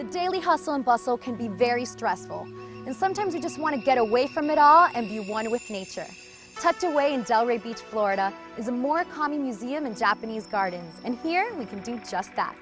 The daily hustle and bustle can be very stressful, and sometimes we just want to get away from it all and be one with nature. Tucked away in Delray Beach, Florida, is a Morikami Museum and Japanese Gardens, and here we can do just that.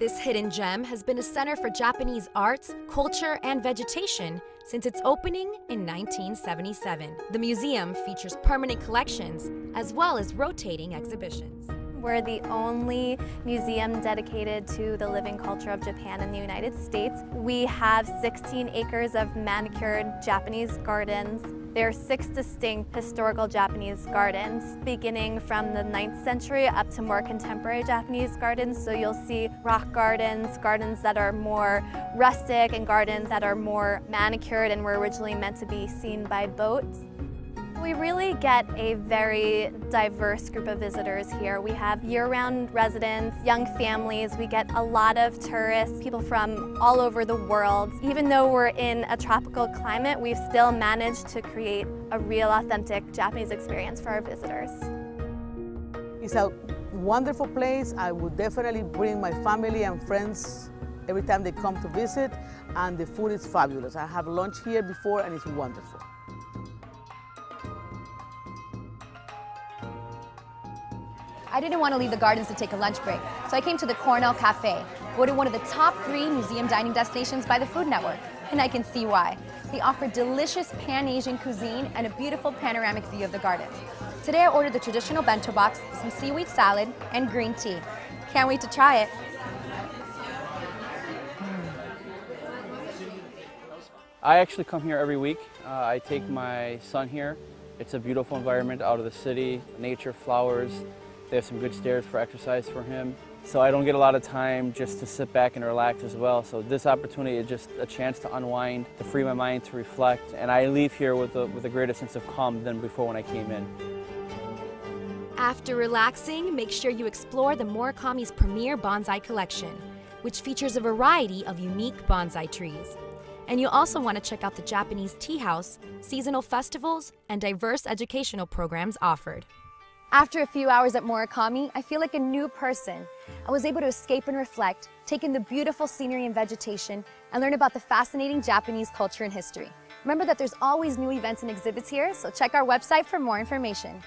This hidden gem has been a center for Japanese arts, culture, and vegetation since its opening in 1977. The museum features permanent collections as well as rotating exhibitions. We're the only museum dedicated to the living culture of Japan in the United States. We have 16 acres of manicured Japanese gardens. There are six distinct historical Japanese gardens, beginning from the 9th century up to more contemporary Japanese gardens. So you'll see rock gardens, gardens that are more rustic, and gardens that are more manicured and were originally meant to be seen by boats. We really get a very diverse group of visitors here. We have year-round residents, young families, we get a lot of tourists, people from all over the world. Even though we're in a tropical climate, we've still managed to create a real authentic Japanese experience for our visitors. It's a wonderful place. I would definitely bring my family and friends every time they come to visit and the food is fabulous. I have lunch here before and it's wonderful. I didn't want to leave the gardens to take a lunch break, so I came to the Cornell Cafe, voted one of the top three museum dining destinations by the Food Network, and I can see why. They offer delicious Pan-Asian cuisine and a beautiful panoramic view of the gardens. Today I ordered the traditional bento box, some seaweed salad, and green tea. Can't wait to try it. I actually come here every week. Uh, I take my son here. It's a beautiful environment out of the city, nature, flowers. They have some good stairs for exercise for him. So I don't get a lot of time just to sit back and relax as well. So this opportunity is just a chance to unwind, to free my mind, to reflect. And I leave here with a, with a greater sense of calm than before when I came in. After relaxing, make sure you explore the Morikami's premier bonsai collection, which features a variety of unique bonsai trees. And you'll also want to check out the Japanese tea house, seasonal festivals, and diverse educational programs offered. After a few hours at Morikami, I feel like a new person. I was able to escape and reflect, take in the beautiful scenery and vegetation, and learn about the fascinating Japanese culture and history. Remember that there's always new events and exhibits here, so check our website for more information.